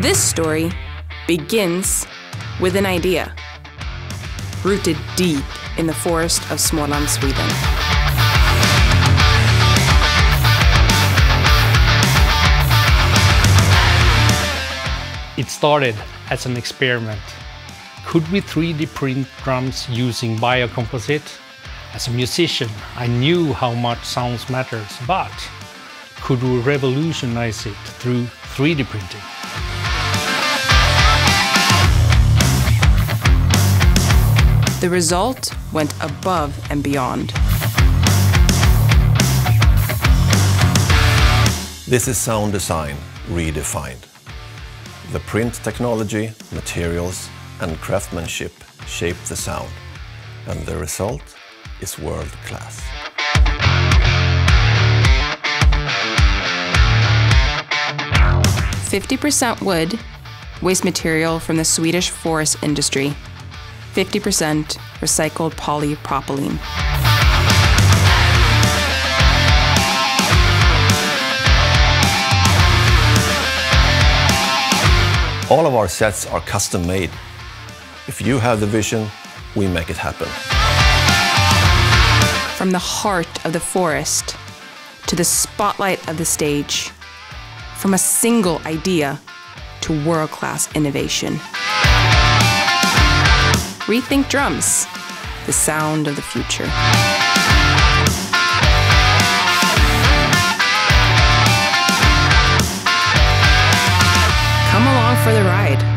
This story begins with an idea rooted deep in the forest of Småland, Sweden. It started as an experiment. Could we 3D print drums using biocomposite? As a musician, I knew how much sounds matters, but could we revolutionize it through 3D printing? The result went above and beyond. This is sound design redefined. The print technology, materials and craftsmanship shape the sound, and the result is world class. Fifty percent wood, waste material from the Swedish forest industry, 50% recycled polypropylene. All of our sets are custom made. If you have the vision, we make it happen. From the heart of the forest to the spotlight of the stage, from a single idea to world class innovation. Rethink Drums, the sound of the future. Come along for the ride.